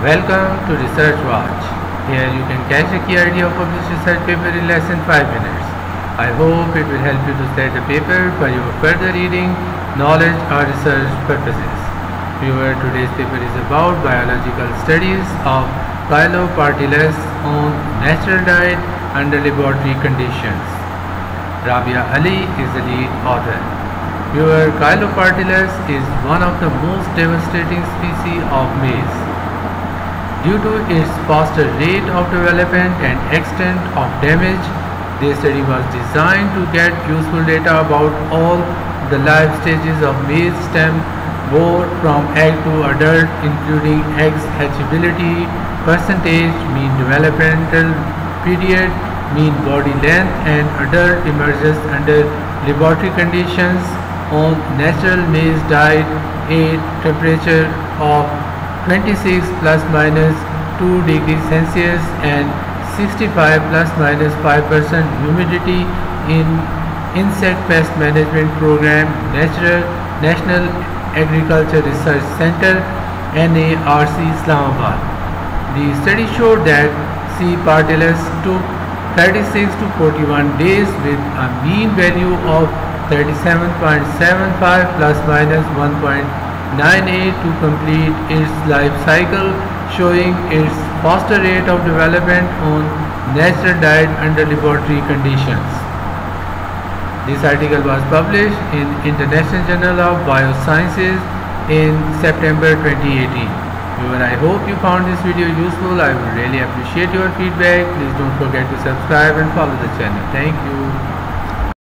Welcome to Research Watch. Here you can catch a key idea of published research paper in less than 5 minutes. I hope it will help you to study the paper for your further reading, knowledge or research purposes. Viewer, today's paper is about biological studies of Chilo partellus on natural diet under laboratory conditions. Rabia Ali is the lead author. Your Chilo partellus is one of the most devastating species of maize. Due to its faster rate of development and extent of damage, this study was designed to get useful data about all the life stages of maize stem both from egg to adult including eggs hatchability, percentage, mean developmental period, mean body length and adult emerges under laboratory conditions. On natural maize diet a temperature of 26 plus minus 2 degrees Celsius and 65 plus minus minus 5 percent humidity in Insect Pest Management Program Natural National Agriculture Research Center NARC Islamabad. The study showed that C. partellus took 36 to 41 days with a mean value of 37.75 plus minus 1.98 to complete its life cycle showing its faster rate of development on natural diet under laboratory conditions. This article was published in International Journal of Biosciences in September 2018. Viewer, I hope you found this video useful. I would really appreciate your feedback. Please don't forget to subscribe and follow the channel. Thank you.